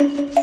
you